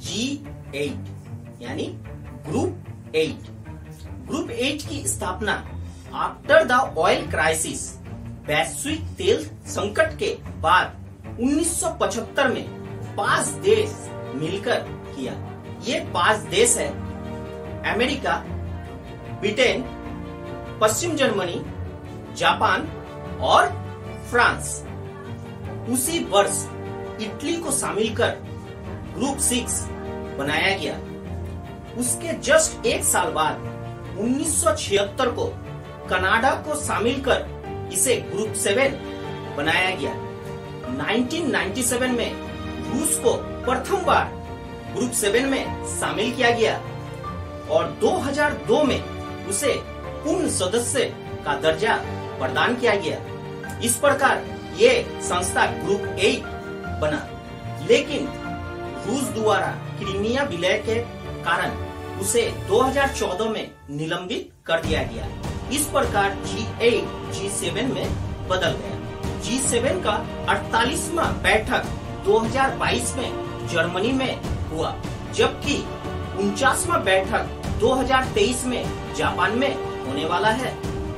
जी eight यानी group eight group eight की स्थापना आफ्टर द ऑयल क्राइसिस वैश्विक तेल संकट के बाद 1975 में पाँच देश मिलकर किया। ये पाँच देश है, अमेरिका, ब्रिटेन, पश्चिम जर्मनी, जापान और फ्रांस। उसी वर्ष इटली को शामिल कर ग्रुप सिक्स बनाया गया। उसके जस्ट एक साल बाद 1976 को कनाडा को शामिल कर इसे ग्रुप सेवन बनाया गया। 1997 में रूस को प्रथम बार ग्रुप सेवन में शामिल किया गया और 2002 में उसे पूर्ण सदस्य का दर्जा प्रदान किया गया। इस प्रकार ये संस्था ग्रुप एट बना। लेकिन रूस द्वारा क्रीमिया विलय के कारण उसे 2014 में निलंबित कर दिया गया। इस प्रकार जी एट जी सेवन में बदल गया। जी सेवन का 48वां बैठक 2022 में जर्मनी में हुआ, जबकि उनचासवां बैठक 2023 में जापान में होने वाला है।